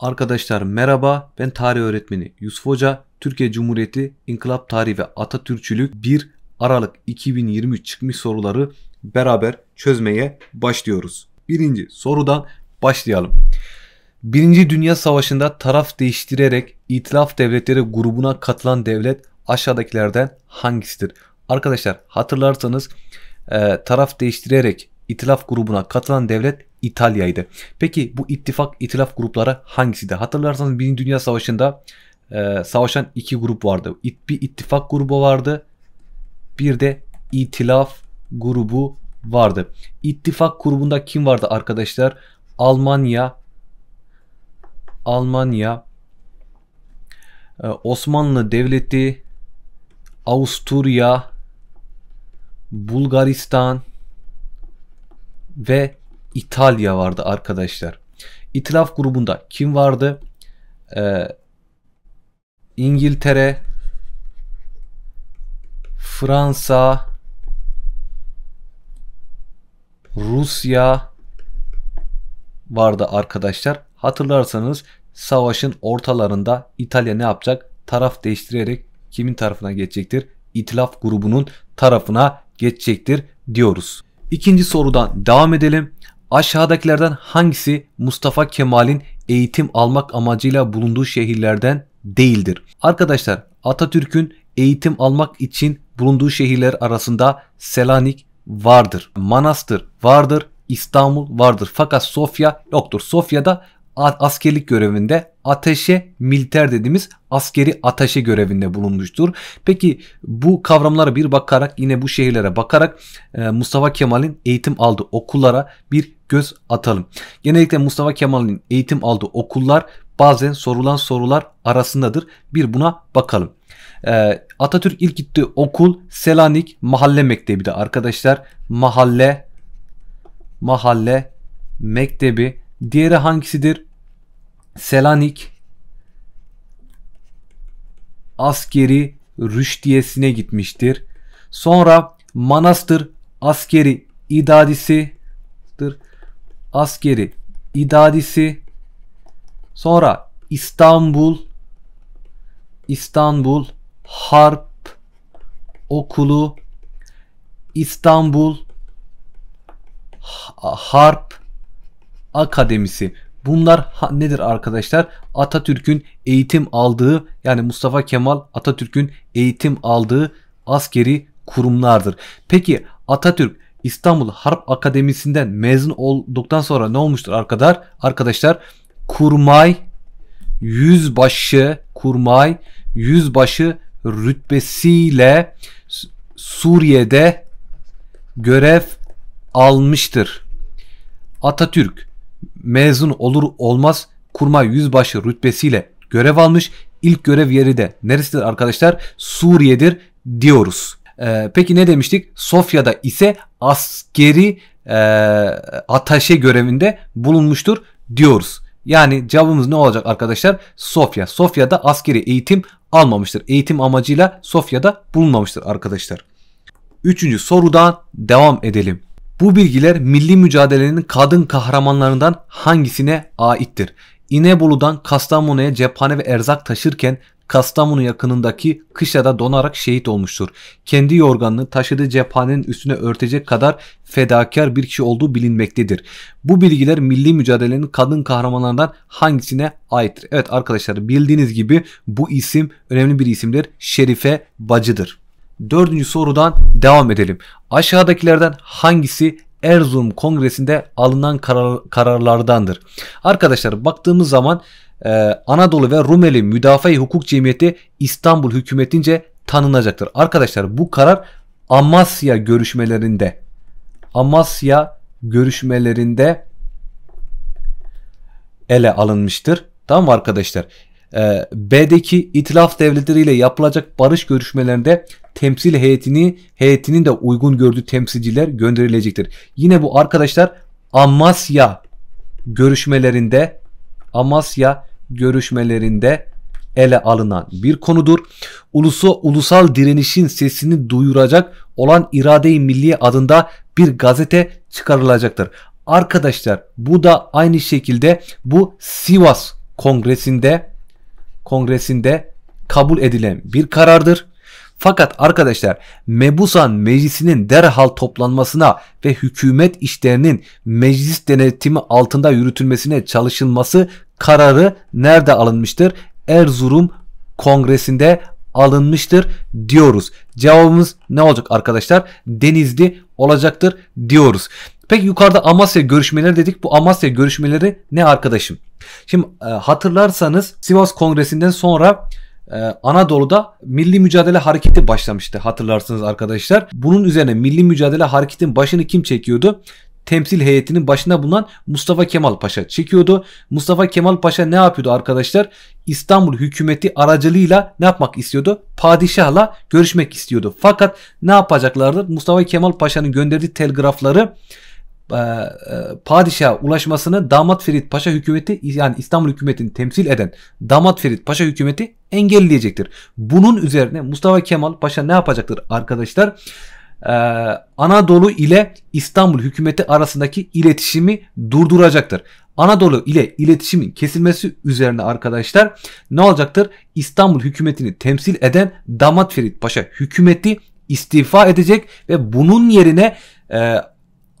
Arkadaşlar merhaba ben tarih öğretmeni Yusuf Hoca. Türkiye Cumhuriyeti İnkılap Tarihi ve Atatürkçülük 1 Aralık 2023 çıkmış soruları beraber çözmeye başlıyoruz. Birinci sorudan başlayalım. Birinci Dünya Savaşı'nda taraf değiştirerek İtilaf Devletleri grubuna katılan devlet aşağıdakilerden hangisidir? Arkadaşlar hatırlarsanız taraf değiştirerek İtilaf grubuna katılan devlet İtalya'ydı. Peki bu ittifak itilaf grupları hangisiydi? Hatırlarsanız Birinci Dünya Savaşı'nda e, savaşan iki grup vardı. Bir ittifak grubu vardı. Bir de itilaf grubu vardı. İttifak grubunda kim vardı arkadaşlar? Almanya, Almanya, e, Osmanlı Devleti, Avusturya, Bulgaristan ve İtalya vardı arkadaşlar. İtilaf grubunda kim vardı? Ee, İngiltere, Fransa, Rusya vardı arkadaşlar. Hatırlarsanız savaşın ortalarında İtalya ne yapacak? Taraf değiştirerek kimin tarafına geçecektir? İtilaf grubunun tarafına geçecektir diyoruz. İkinci sorudan devam edelim. Aşağıdakilerden hangisi Mustafa Kemal'in eğitim almak amacıyla bulunduğu şehirlerden değildir? Arkadaşlar Atatürk'ün eğitim almak için bulunduğu şehirler arasında Selanik vardır. Manastır vardır. İstanbul vardır. Fakat Sofya yoktur. Sofya'da askerlik görevinde ateşe militer dediğimiz askeri ateşe görevinde bulunmuştur. Peki bu kavramlara bir bakarak yine bu şehirlere bakarak e, Mustafa Kemal'in eğitim aldığı okullara bir göz atalım. Genellikle Mustafa Kemal'in eğitim aldığı okullar bazen sorulan sorular arasındadır. Bir buna bakalım. E, Atatürk ilk gittiği okul Selanik Mahalle Mektebi de arkadaşlar. Mahalle Mahalle Mektebi. Diğeri hangisidir? Selanik askeri rüştiyesine gitmiştir. Sonra Manastır askeri idadisidir. Askeri idadisi. Sonra İstanbul İstanbul Harp Okulu İstanbul Harp Akademisi. Bunlar nedir arkadaşlar? Atatürk'ün eğitim aldığı yani Mustafa Kemal Atatürk'ün eğitim aldığı askeri kurumlardır. Peki Atatürk İstanbul Harp Akademisi'nden mezun olduktan sonra ne olmuştur arkadaşlar? Arkadaşlar kurmay yüzbaşı kurmay yüzbaşı rütbesiyle Suriye'de görev almıştır. Atatürk mezun olur olmaz kurmay yüzbaşı rütbesiyle görev almış. İlk görev yeri de neresidir arkadaşlar? Suriye'dir diyoruz. Ee, peki ne demiştik? Sofya'da ise askeri e, ataşe görevinde bulunmuştur diyoruz. Yani cevabımız ne olacak arkadaşlar? Sofya. Sofya'da askeri eğitim almamıştır. Eğitim amacıyla Sofya'da bulunmamıştır arkadaşlar. Üçüncü sorudan devam edelim. Bu bilgiler milli mücadelenin kadın kahramanlarından hangisine aittir? İnebolu'dan Kastamonu'ya cephane ve erzak taşırken Kastamonu yakınındaki kışlada donarak şehit olmuştur. Kendi yorganını taşıdığı cephanenin üstüne örtecek kadar fedakar bir kişi olduğu bilinmektedir. Bu bilgiler milli mücadelenin kadın kahramanlarından hangisine aittir? Evet arkadaşlar bildiğiniz gibi bu isim önemli bir isimdir. Şerife Bacı'dır. Dördüncü sorudan devam edelim. Aşağıdakilerden hangisi Erzurum Kongresi'nde alınan karar, kararlardandır? Arkadaşlar baktığımız zaman e, Anadolu ve Rumeli Müdafaa Hukuk Cemiyeti İstanbul hükümetince tanınacaktır. Arkadaşlar bu karar Amasya görüşmelerinde Amasya görüşmelerinde ele alınmıştır. Tamam mı arkadaşlar? Ee, B'deki itilaf devletleriyle yapılacak barış görüşmelerinde temsil heyetini heyetinin de uygun gördüğü temsilciler gönderilecektir. Yine bu arkadaşlar Amasya görüşmelerinde Amasya görüşmelerinde ele alınan bir konudur. Ulusu, ulusal direnişin sesini duyuracak olan İrade-i Milliye adında bir gazete çıkarılacaktır. Arkadaşlar bu da aynı şekilde bu Sivas Kongresi'nde Kongresi'nde kabul edilen bir karardır. Fakat arkadaşlar Mebusan meclisinin derhal toplanmasına ve hükümet işlerinin meclis denetimi altında yürütülmesine çalışılması kararı nerede alınmıştır? Erzurum Kongresi'nde alınmıştır diyoruz. Cevabımız ne olacak arkadaşlar? Denizli olacaktır diyoruz. Peki yukarıda Amasya görüşmeleri dedik. Bu Amasya görüşmeleri ne arkadaşım? Şimdi e, hatırlarsanız Sivas Kongresi'nden sonra e, Anadolu'da Milli Mücadele Hareketi başlamıştı hatırlarsınız arkadaşlar. Bunun üzerine Milli Mücadele Hareketi'nin başını kim çekiyordu? temsil heyetinin başına bulunan Mustafa Kemal Paşa çekiyordu. Mustafa Kemal Paşa ne yapıyordu arkadaşlar? İstanbul hükümeti aracılığıyla ne yapmak istiyordu? Padişahla görüşmek istiyordu. Fakat ne yapacaklardı? Mustafa Kemal Paşa'nın gönderdiği telgrafları padişaha ulaşmasını Damat Ferit Paşa hükümeti yani İstanbul hükümetini temsil eden Damat Ferit Paşa hükümeti engelleyecektir. Bunun üzerine Mustafa Kemal Paşa ne yapacaktır arkadaşlar? Ee, Anadolu ile İstanbul hükümeti arasındaki iletişimi durduracaktır. Anadolu ile iletişimin kesilmesi üzerine arkadaşlar ne olacaktır? İstanbul hükümetini temsil eden Damat Ferit Paşa hükümeti istifa edecek ve bunun yerine e,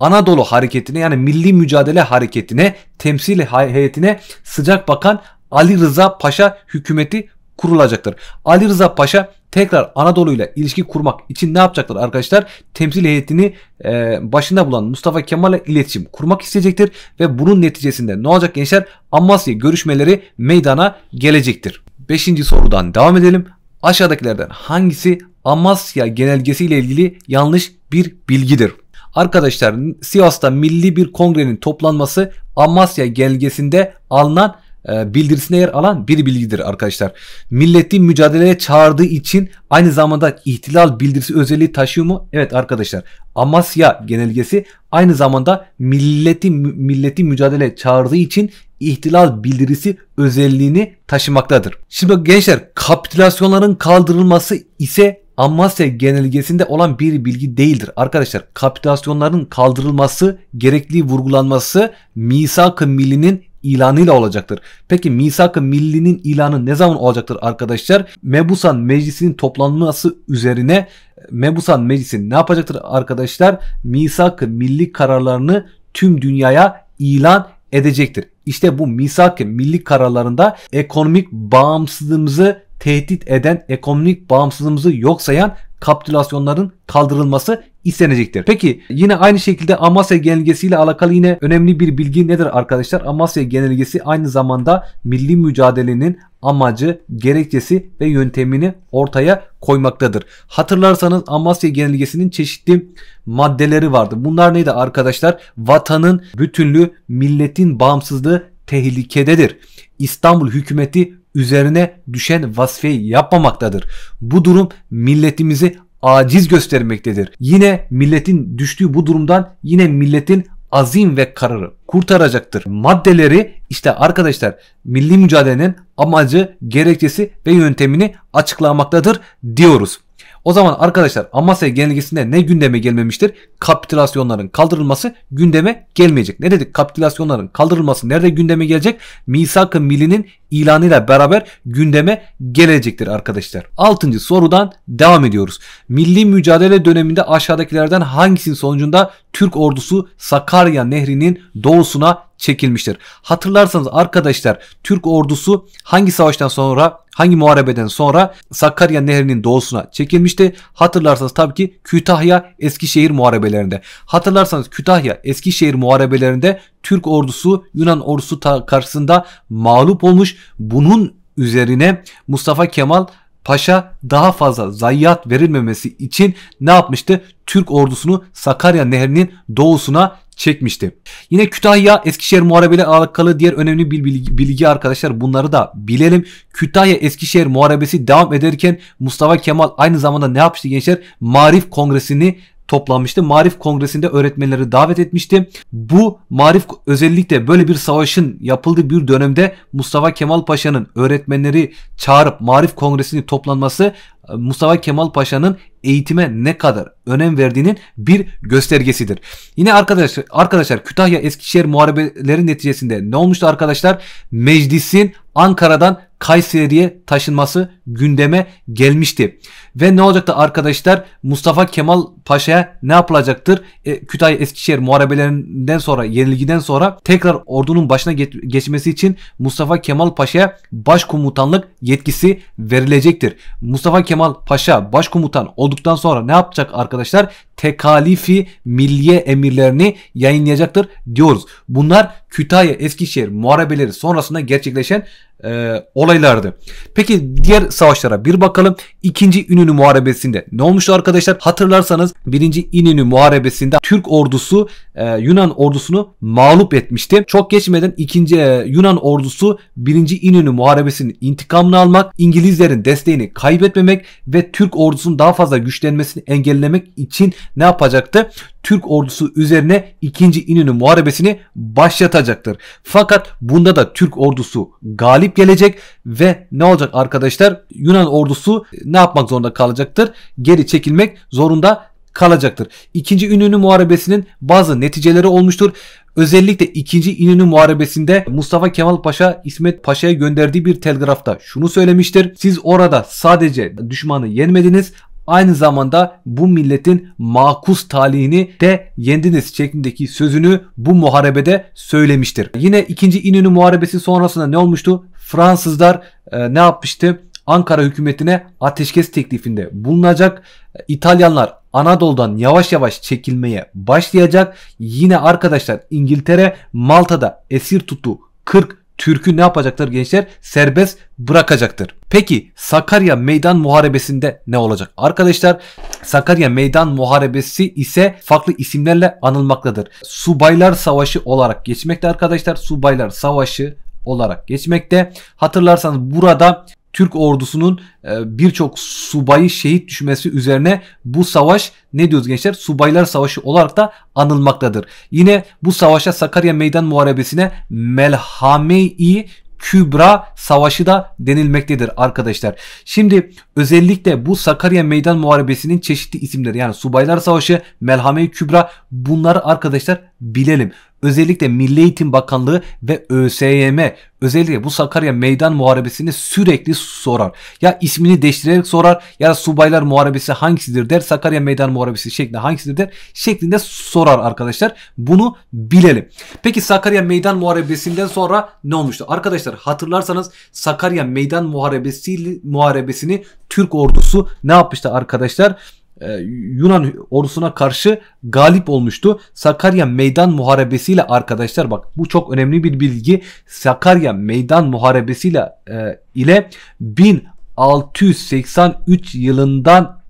Anadolu hareketine yani milli mücadele hareketine temsil heyetine sıcak bakan Ali Rıza Paşa hükümeti kurulacaktır. Ali Rıza Paşa tekrar Anadolu ile ilişki kurmak için ne yapacaklar arkadaşlar? Temsil heyetini e, başında bulan Mustafa Kemal ile iletişim kurmak isteyecektir ve bunun neticesinde ne olacak gençler? Amasya görüşmeleri meydana gelecektir. Beşinci sorudan devam edelim. Aşağıdakilerden hangisi Amasya genelgesi ile ilgili yanlış bir bilgidir? Arkadaşlar Sivas'ta milli bir kongrenin toplanması Amasya genelgesinde alınan e, bildirisine yer alan bir bilgidir arkadaşlar. Milleti mücadeleye çağırdığı için aynı zamanda ihtilal bildirisi özelliği taşıyor mu? Evet arkadaşlar. Amasya genelgesi aynı zamanda milleti milleti mücadele çağırdığı için ihtilal bildirisi özelliğini taşımaktadır. Şimdi gençler kapitülasyonların kaldırılması ise Amasya genelgesinde olan bir bilgi değildir. Arkadaşlar kapitülasyonların kaldırılması, gerekli vurgulanması misak-ı millinin ilanıyla olacaktır. Peki misak-ı millinin ilanı ne zaman olacaktır arkadaşlar? Mebusan meclisinin toplanması üzerine Mebusan meclisi ne yapacaktır arkadaşlar? Misak-ı milli kararlarını tüm dünyaya ilan edecektir. İşte bu misak-ı milli kararlarında ekonomik bağımsızlığımızı tehdit eden, ekonomik bağımsızlığımızı yok sayan kapitülasyonların kaldırılması istenecektir. Peki yine aynı şekilde Amasya Genelgesi ile alakalı yine önemli bir bilgi nedir arkadaşlar? Amasya Genelgesi aynı zamanda milli mücadelenin amacı, gerekçesi ve yöntemini ortaya koymaktadır. Hatırlarsanız Amasya Genelgesi'nin çeşitli maddeleri vardı. Bunlar neydi arkadaşlar? Vatanın bütünlüğü, milletin bağımsızlığı tehlikededir. İstanbul hükümeti üzerine düşen vazifeyi yapmamaktadır. Bu durum milletimizi aciz göstermektedir. Yine milletin düştüğü bu durumdan yine milletin azim ve kararı kurtaracaktır. Maddeleri işte arkadaşlar milli mücadelenin amacı, gerekçesi ve yöntemini açıklamaktadır diyoruz. O zaman arkadaşlar Amasya genelgesinde ne gündeme gelmemiştir? Kapitülasyonların kaldırılması gündeme gelmeyecek. Ne dedik? Kapitülasyonların kaldırılması nerede gündeme gelecek? Misak-ı Milli'nin ilanıyla beraber gündeme gelecektir arkadaşlar. Altıncı sorudan devam ediyoruz. Milli mücadele döneminde aşağıdakilerden hangisinin sonucunda Türk ordusu Sakarya Nehri'nin doğusuna çekilmiştir. Hatırlarsanız arkadaşlar Türk ordusu hangi savaştan sonra hangi muharebeden sonra Sakarya Nehri'nin doğusuna çekilmişti? Hatırlarsanız tabii ki Kütahya Eskişehir muharebelerinde. Hatırlarsanız Kütahya Eskişehir muharebelerinde Türk ordusu Yunan ordusu karşısında mağlup olmuş. Bunun üzerine Mustafa Kemal Paşa daha fazla zayiat verilmemesi için ne yapmıştı? Türk ordusunu Sakarya Nehri'nin doğusuna çekmişti. Yine Kütahya Eskişehir Muharebeyle alakalı diğer önemli bir bilgi arkadaşlar bunları da bilelim. Kütahya Eskişehir Muharebesi devam ederken Mustafa Kemal aynı zamanda ne yapmıştı gençler? Marif Kongresi'ni toplanmıştı. Marif Kongresi'nde öğretmenleri davet etmişti. Bu Marif özellikle böyle bir savaşın yapıldığı bir dönemde Mustafa Kemal Paşa'nın öğretmenleri çağırıp Marif Kongresi'ni toplanması Mustafa Kemal Paşa'nın eğitime ne kadar önem verdiğinin bir göstergesidir. Yine arkadaşlar arkadaşlar Kütahya Eskişehir muharebeleri neticesinde ne olmuştu arkadaşlar? Meclisin Ankara'dan Kayseri'ye taşınması gündeme gelmişti. Ve ne olacaktı arkadaşlar? Mustafa Kemal Paşa'ya ne yapılacaktır? E, Kütahya Eskişehir muharebelerinden sonra, yenilgiden sonra tekrar ordunun başına ge- geçmesi için Mustafa Kemal Paşa'ya başkomutanlık yetkisi verilecektir. Mustafa Kemal Paşa başkomutan olduktan sonra ne yapacak arkadaşlar? Tekalifi milliye emirlerini yayınlayacaktır diyoruz. Bunlar Kütahya Eskişehir muharebeleri sonrasında gerçekleşen e, olaylardı. Peki diğer savaşlara bir bakalım. İkinci İnönü Muharebesi'nde ne olmuştu arkadaşlar? Hatırlarsanız birinci İnönü Muharebesi'nde Türk ordusu e, Yunan ordusunu mağlup etmişti. Çok geçmeden ikinci e, Yunan ordusu birinci İnönü Muharebesi'nin intikamını almak, İngilizlerin desteğini kaybetmemek ve Türk ordusunun daha fazla güçlenmesini engellemek için ne yapacaktı? Türk ordusu üzerine 2. İnönü Muharebesini başlatacaktır. Fakat bunda da Türk ordusu galip gelecek ve ne olacak arkadaşlar? Yunan ordusu ne yapmak zorunda kalacaktır? Geri çekilmek zorunda kalacaktır. İkinci İnönü Muharebesi'nin bazı neticeleri olmuştur. Özellikle 2. İnönü Muharebesi'nde Mustafa Kemal Paşa İsmet Paşa'ya gönderdiği bir telgrafta şunu söylemiştir. Siz orada sadece düşmanı yenmediniz aynı zamanda bu milletin makus talihini de yendiniz şeklindeki sözünü bu muharebede söylemiştir. Yine 2. İnönü Muharebesi sonrasında ne olmuştu? Fransızlar e, ne yapmıştı? Ankara hükümetine ateşkes teklifinde bulunacak. İtalyanlar Anadolu'dan yavaş yavaş çekilmeye başlayacak. Yine arkadaşlar İngiltere Malta'da esir tuttu 40 Türk'ü ne yapacaktır gençler? Serbest bırakacaktır. Peki Sakarya Meydan Muharebesi'nde ne olacak? Arkadaşlar Sakarya Meydan Muharebesi ise farklı isimlerle anılmaktadır. Subaylar Savaşı olarak geçmekte arkadaşlar. Subaylar Savaşı olarak geçmekte. Hatırlarsanız burada Türk ordusunun e, birçok subayı şehit düşmesi üzerine bu savaş ne diyoruz gençler? Subaylar Savaşı olarak da anılmaktadır. Yine bu savaşa Sakarya Meydan Muharebesi'ne Melhame-i Kübra Savaşı da denilmektedir arkadaşlar. Şimdi özellikle bu Sakarya Meydan Muharebesi'nin çeşitli isimleri yani Subaylar Savaşı, Melhame-i Kübra bunları arkadaşlar bilelim özellikle Milli Eğitim Bakanlığı ve ÖSYM özellikle bu Sakarya Meydan Muharebesi'ni sürekli sorar. Ya ismini değiştirerek sorar ya Subaylar Muharebesi hangisidir der. Sakarya Meydan Muharebesi şeklinde hangisidir der şeklinde sorar arkadaşlar. Bunu bilelim. Peki Sakarya Meydan Muharebesi'nden sonra ne olmuştu? Arkadaşlar hatırlarsanız Sakarya Meydan Muharebesi muharebesini Türk ordusu ne yapmıştı arkadaşlar? E, Yunan ordusuna karşı galip olmuştu. Sakarya Meydan Muharebesiyle arkadaşlar bak bu çok önemli bir bilgi. Sakarya Meydan Muharebesiyle e, ile 1683 yılından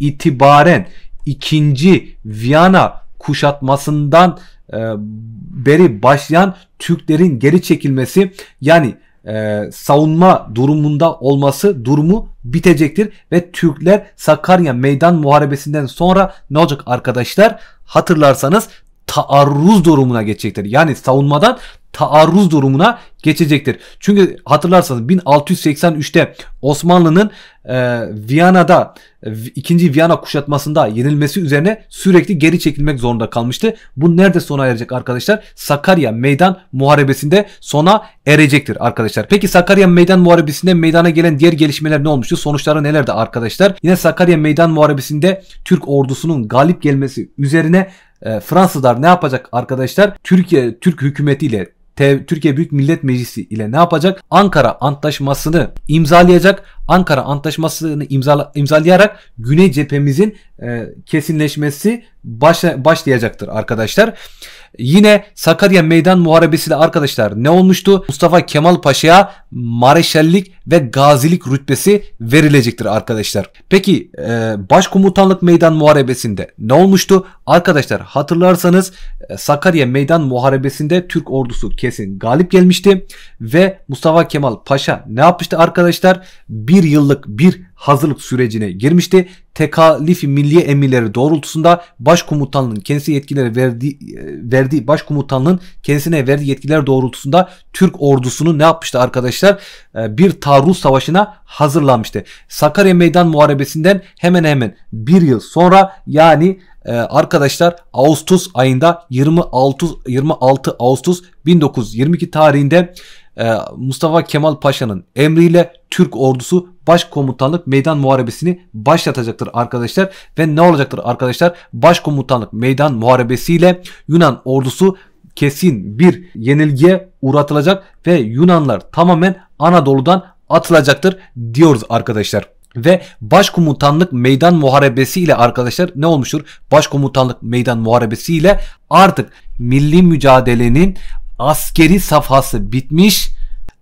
itibaren ikinci Viyana kuşatmasından e, beri başlayan Türklerin geri çekilmesi yani e, savunma durumunda olması durumu bitecektir ve Türkler Sakarya Meydan Muharebesi'nden sonra ne olacak arkadaşlar? Hatırlarsanız taarruz durumuna geçecektir. Yani savunmadan taarruz durumuna geçecektir. Çünkü hatırlarsanız 1683'te Osmanlı'nın e, Viyana'da e, ikinci Viyana kuşatmasında yenilmesi üzerine sürekli geri çekilmek zorunda kalmıştı. Bu nerede sona erecek arkadaşlar? Sakarya Meydan Muharebesi'nde sona erecektir arkadaşlar. Peki Sakarya Meydan Muharebesi'nde meydana gelen diğer gelişmeler ne olmuştu? Sonuçları nelerdi arkadaşlar? Yine Sakarya Meydan Muharebesi'nde Türk ordusunun galip gelmesi üzerine e, Fransızlar ne yapacak arkadaşlar? Türkiye Türk hükümetiyle Türkiye Büyük Millet Meclisi ile ne yapacak? Ankara Antlaşması'nı imzalayacak. Ankara Antlaşması'nı imzala, imzalayarak Güney cephemizin e, kesinleşmesi başla, başlayacaktır arkadaşlar. Yine Sakarya Meydan Muharebesi de arkadaşlar ne olmuştu? Mustafa Kemal Paşa'ya mareşallik ve gazilik rütbesi verilecektir arkadaşlar. Peki e, Başkomutanlık Meydan Muharebesi'nde ne olmuştu? Arkadaşlar hatırlarsanız e, Sakarya Meydan Muharebesi'nde Türk ordusu kesin galip gelmişti ve Mustafa Kemal Paşa ne yapmıştı arkadaşlar? Bir yıllık bir hazırlık sürecine girmişti. Tekalifi Milliye Emirleri doğrultusunda başkomutanlığın kendisi yetkileri verdiği, e, verdiği başkomutanlığın kendisine verdiği yetkiler doğrultusunda Türk ordusunu ne yapmıştı arkadaşlar? E, bir taarruz savaşına hazırlanmıştı. Sakarya Meydan Muharebesi'nden hemen hemen bir yıl sonra yani ee, arkadaşlar Ağustos ayında 26 26 Ağustos 1922 tarihinde e, Mustafa Kemal Paşa'nın emriyle Türk ordusu başkomutanlık meydan muharebesini başlatacaktır arkadaşlar. Ve ne olacaktır arkadaşlar? Başkomutanlık meydan muharebesiyle Yunan ordusu kesin bir yenilgiye uğratılacak ve Yunanlar tamamen Anadolu'dan atılacaktır diyoruz arkadaşlar. Ve başkomutanlık meydan muharebesi ile arkadaşlar ne olmuştur? Başkomutanlık meydan muharebesi ile artık milli mücadelenin askeri safhası bitmiş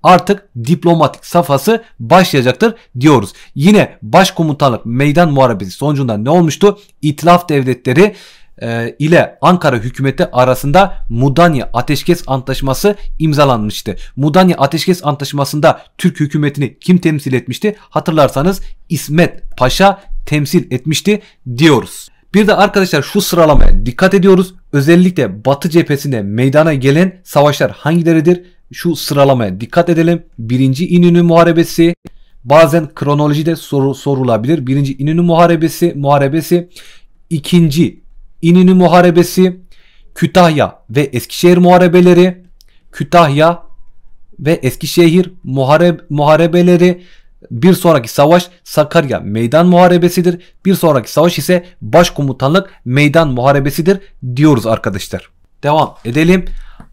artık diplomatik safhası başlayacaktır diyoruz. Yine başkomutanlık meydan muharebesi sonucunda ne olmuştu? İtilaf devletleri e, ile Ankara hükümeti arasında Mudanya Ateşkes Antlaşması imzalanmıştı. Mudanya Ateşkes Antlaşması'nda Türk hükümetini kim temsil etmişti? Hatırlarsanız İsmet Paşa temsil etmişti diyoruz. Bir de arkadaşlar şu sıralamaya dikkat ediyoruz. Özellikle Batı cephesinde meydana gelen savaşlar hangileridir? Şu sıralamaya dikkat edelim. Birinci İnönü Muharebesi, bazen kronolojide soru, sorulabilir. Birinci İnönü Muharebesi, Muharebesi, ikinci İnönü Muharebesi, Kütahya ve Eskişehir Muharebeleri, Kütahya ve Eskişehir muharebe, muharebeleri, bir sonraki savaş Sakarya Meydan Muharebesidir. Bir sonraki savaş ise Başkomutanlık Meydan Muharebesidir diyoruz arkadaşlar. Devam edelim.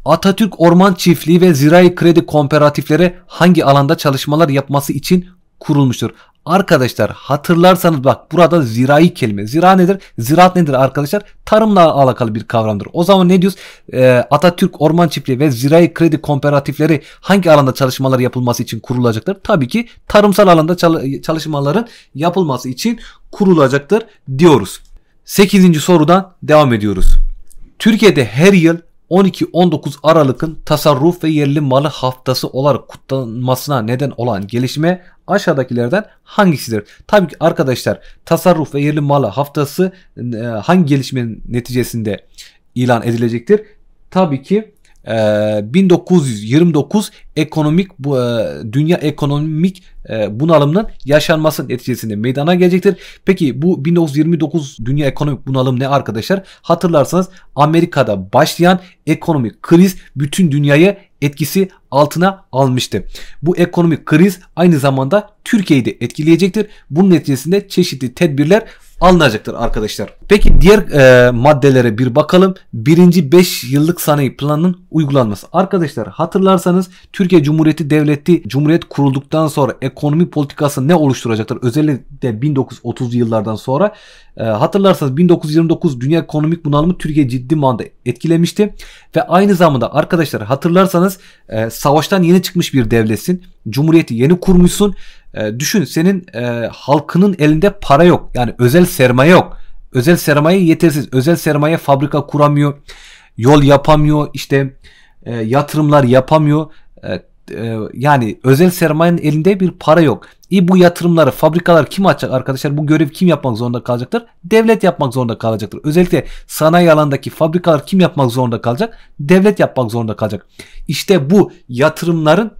Atatürk Orman Çiftliği ve Zirai Kredi Kooperatifleri hangi alanda çalışmalar yapması için kurulmuştur? Arkadaşlar hatırlarsanız bak burada zirai kelime. Zira nedir? Ziraat nedir arkadaşlar? Tarımla alakalı bir kavramdır. O zaman ne diyoruz? Ee, Atatürk Orman Çiftliği ve Zirai Kredi Kooperatifleri hangi alanda çalışmalar yapılması için kurulacaktır? Tabii ki tarımsal alanda çalışmaların yapılması için kurulacaktır diyoruz. 8. sorudan devam ediyoruz. Türkiye'de her yıl 12-19 Aralık'ın tasarruf ve yerli malı haftası olarak kutlanmasına neden olan gelişme aşağıdakilerden hangisidir? Tabii ki arkadaşlar tasarruf ve yerli malı haftası e, hangi gelişmenin neticesinde ilan edilecektir? Tabii ki 1929 ee, ekonomik bu e, dünya ekonomik e, bunalımının yaşanması neticesinde meydana gelecektir. Peki bu 1929 dünya ekonomik bunalım ne arkadaşlar? Hatırlarsanız Amerika'da başlayan ekonomik kriz bütün dünyayı etkisi altına almıştı. Bu ekonomik kriz aynı zamanda Türkiye'yi de etkileyecektir. Bunun neticesinde çeşitli tedbirler alınacaktır arkadaşlar. Peki diğer e, maddelere bir bakalım. Birinci 5 yıllık sanayi planının uygulanması. Arkadaşlar hatırlarsanız Türkiye Cumhuriyeti Devleti Cumhuriyet kurulduktan sonra ekonomi politikası ne oluşturacaktır? Özellikle 1930 yıllardan sonra e, hatırlarsanız 1929 dünya ekonomik bunalımı Türkiye ciddi manada etkilemişti. Ve aynı zamanda arkadaşlar hatırlarsanız e, savaştan yeni çıkmış bir devletsin. Cumhuriyeti yeni kurmuşsun e, düşün senin e, halkının elinde para yok. Yani özel sermaye yok. Özel sermaye yetersiz. Özel sermaye fabrika kuramıyor. Yol yapamıyor. işte e, yatırımlar yapamıyor. E, e, yani özel sermayenin elinde bir para yok. İyi bu yatırımları fabrikalar kim açacak arkadaşlar? Bu görev kim yapmak zorunda kalacaktır? Devlet yapmak zorunda kalacaktır. Özellikle sanayi alandaki fabrikalar kim yapmak zorunda kalacak? Devlet yapmak zorunda kalacak. İşte bu yatırımların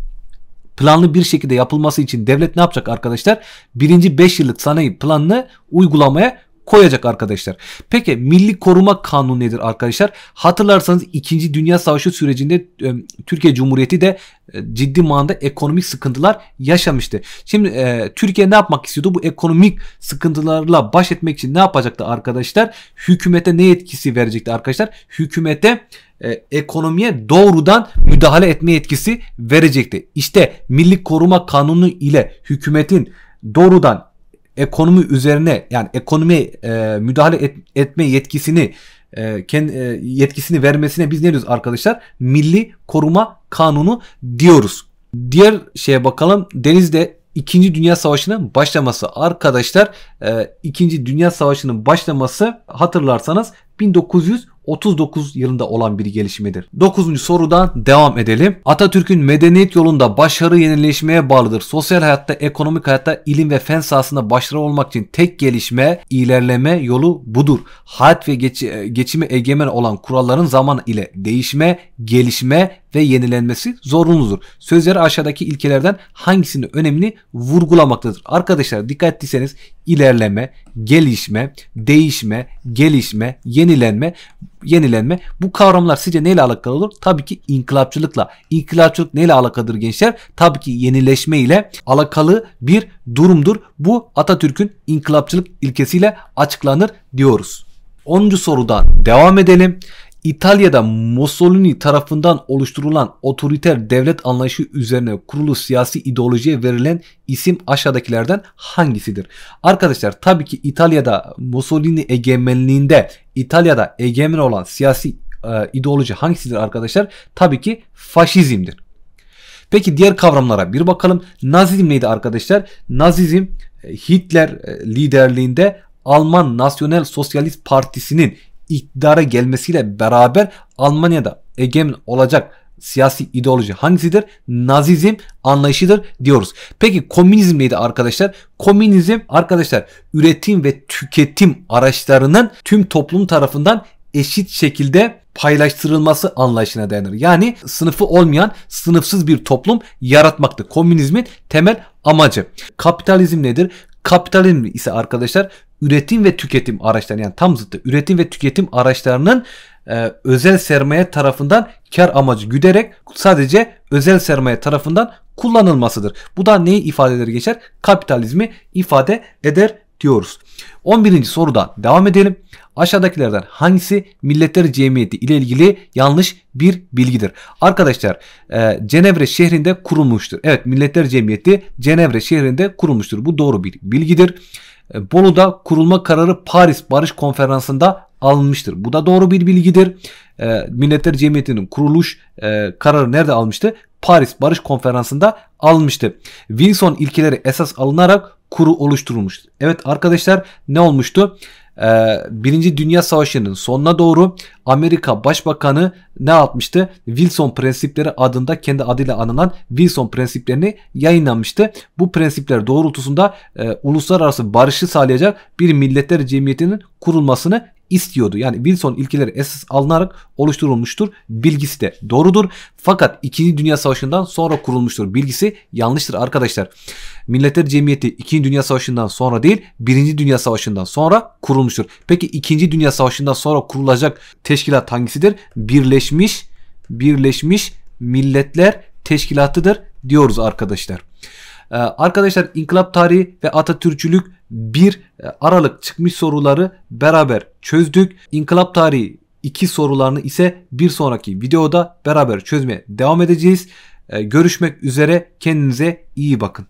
planlı bir şekilde yapılması için devlet ne yapacak arkadaşlar? Birinci 5 yıllık sanayi planını uygulamaya koyacak arkadaşlar. Peki Milli Koruma Kanunu nedir arkadaşlar? Hatırlarsanız 2. Dünya Savaşı sürecinde e, Türkiye Cumhuriyeti de e, ciddi manada ekonomik sıkıntılar yaşamıştı. Şimdi e, Türkiye ne yapmak istiyordu? Bu ekonomik sıkıntılarla baş etmek için ne yapacaktı arkadaşlar? Hükümete ne etkisi verecekti arkadaşlar? Hükümete e, ekonomiye doğrudan müdahale etme etkisi verecekti. İşte Milli Koruma Kanunu ile hükümetin doğrudan ekonomi üzerine yani ekonomi e, müdahale et, etme yetkisini e, kendi, e, yetkisini vermesine biz ne diyoruz arkadaşlar? Milli Koruma Kanunu diyoruz. Diğer şeye bakalım. Denizde İkinci Dünya Savaşı'nın başlaması arkadaşlar e, İkinci Dünya Savaşı'nın başlaması hatırlarsanız 1900 39 yılında olan bir gelişmedir. 9. sorudan devam edelim. Atatürk'ün medeniyet yolunda başarı yenileşmeye bağlıdır. Sosyal hayatta, ekonomik hayatta, ilim ve fen sahasında başarılı olmak için tek gelişme, ilerleme yolu budur. Hayat ve geç, geçimi egemen olan kuralların zaman ile değişme, gelişme ve yenilenmesi zorunludur. Sözleri aşağıdaki ilkelerden hangisinin önemini vurgulamaktadır? Arkadaşlar dikkat ettiyseniz ilerleme, gelişme, değişme, gelişme, yenilenme, yenilenme bu kavramlar sizce neyle alakalı olur? Tabii ki inkılapçılıkla. İnkılapçılık neyle alakalıdır gençler? Tabii ki yenileşme ile alakalı bir durumdur. Bu Atatürk'ün inkılapçılık ilkesiyle açıklanır diyoruz. 10. sorudan devam edelim. İtalya'da Mussolini tarafından oluşturulan otoriter devlet anlayışı üzerine kurulu siyasi ideolojiye verilen isim aşağıdakilerden hangisidir? Arkadaşlar tabii ki İtalya'da Mussolini egemenliğinde İtalya'da egemen olan siyasi e, ideoloji hangisidir arkadaşlar? Tabii ki faşizmdir. Peki diğer kavramlara bir bakalım. Nazizm neydi arkadaşlar? Nazizm e, Hitler e, liderliğinde Alman Nasyonel Sosyalist Partisi'nin iktidara gelmesiyle beraber Almanya'da egemen olacak siyasi ideoloji hangisidir? Nazizm anlayışıdır diyoruz. Peki komünizm neydi arkadaşlar? Komünizm arkadaşlar üretim ve tüketim araçlarının tüm toplum tarafından eşit şekilde paylaştırılması anlayışına dayanır. Yani sınıfı olmayan sınıfsız bir toplum yaratmaktır. Komünizmin temel amacı. Kapitalizm nedir? Kapitalizm ise arkadaşlar üretim ve tüketim araçları yani tam zıttı üretim ve tüketim araçlarının e, özel sermaye tarafından kar amacı güderek sadece özel sermaye tarafından kullanılmasıdır. Bu da neyi ifade eder geçer? Kapitalizmi ifade eder diyoruz. 11. sorudan devam edelim. Aşağıdakilerden hangisi Milletler Cemiyeti ile ilgili yanlış bir bilgidir? Arkadaşlar e, Cenevre şehrinde kurulmuştur. Evet Milletler Cemiyeti Cenevre şehrinde kurulmuştur. Bu doğru bir bilgidir. E, Bolu'da kurulma kararı Paris Barış Konferansı'nda alınmıştır. Bu da doğru bir bilgidir. E, Milletler Cemiyeti'nin kuruluş e, kararı nerede almıştı? Paris Barış Konferansı'nda alınmıştı. Wilson ilkeleri esas alınarak kuru oluşturulmuştu. Evet arkadaşlar ne olmuştu? Ee, Birinci Dünya Savaşı'nın sonuna doğru Amerika Başbakanı ne yapmıştı? Wilson prensipleri adında kendi adıyla anılan Wilson prensiplerini yayınlamıştı. Bu prensipler doğrultusunda e, uluslararası barışı sağlayacak bir milletler cemiyetinin kurulmasını istiyordu. Yani Wilson ilkeleri esas alınarak oluşturulmuştur. Bilgisi de doğrudur. Fakat 2. Dünya Savaşı'ndan sonra kurulmuştur. Bilgisi yanlıştır arkadaşlar. Milletler Cemiyeti 2. Dünya Savaşı'ndan sonra değil 1. Dünya Savaşı'ndan sonra kurulmuştur. Peki 2. Dünya Savaşı'ndan sonra kurulacak teşkilat hangisidir? Birleşmiş Birleşmiş Milletler Teşkilatı'dır diyoruz arkadaşlar. Ee, arkadaşlar inkılap tarihi ve Atatürkçülük bir e, Aralık çıkmış soruları beraber çözdük. İnkılap tarihi iki sorularını ise bir sonraki videoda beraber çözmeye devam edeceğiz. Ee, görüşmek üzere kendinize iyi bakın.